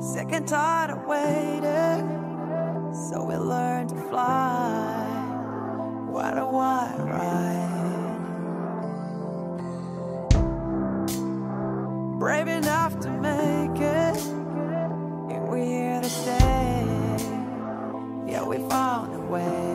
Sick and tired of waiting, so we learned to fly. What a wild ride? Brave enough to make it, and we're here to stay. Yeah, we found a way.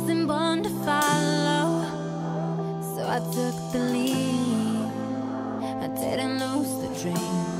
wasn't born to follow. So I took the lead. I didn't lose the dream.